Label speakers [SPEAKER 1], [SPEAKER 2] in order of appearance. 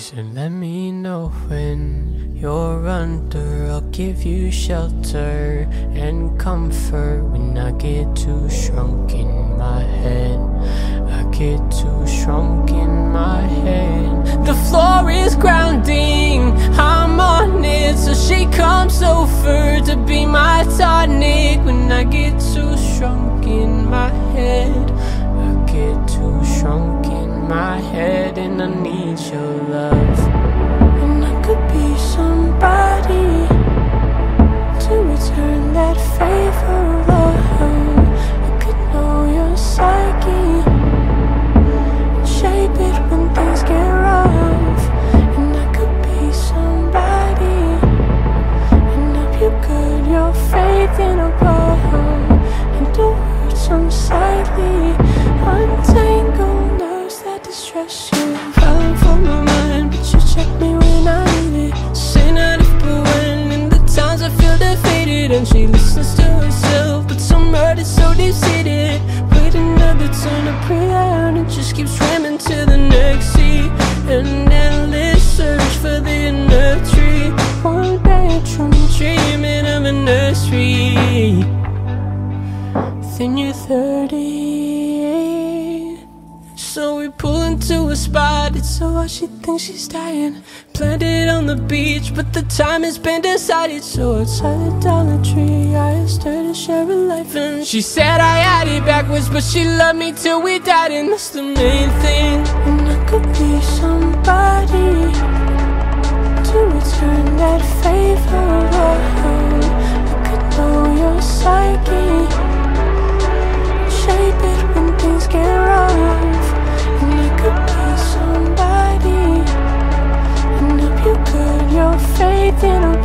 [SPEAKER 1] said, Let me know when you're under. I'll give you shelter and comfort when I get too shrunk in my head. I get too shrunk in my head. The floor is grounding, I'm on it. So she comes over to be my tonic when I get too shrunk in my head. she thinks she's dying. Planted on the beach, but the time has been decided. So outside the Dollar Tree, I asked her to share a life. And she said I had it backwards, but she loved me till we died. And that's the main thing. And I could be somebody To return that favor. I could know your psyche. Shape it when things get rough. nothing